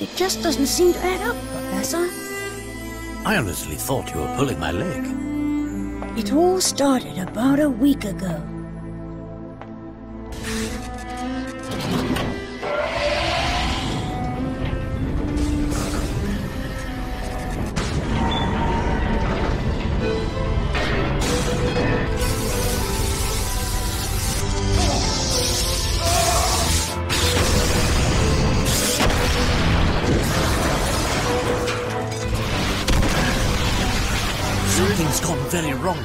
It just doesn't seem to add up, Professor. I honestly thought you were pulling my leg. It all started about a week ago. Something's gone very wrong.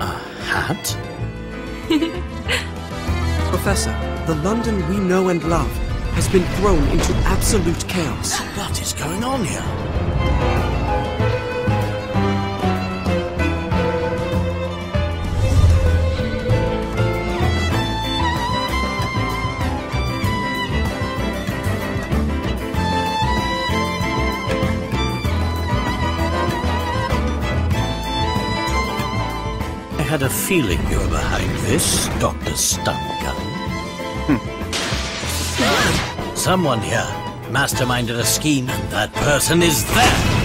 A hat? Professor, the London we know and love has been thrown into absolute chaos. What is going on here? Had a feeling you were behind this, Dr. Stahngun. Hmm. Someone here masterminded a scheme, and that person is there.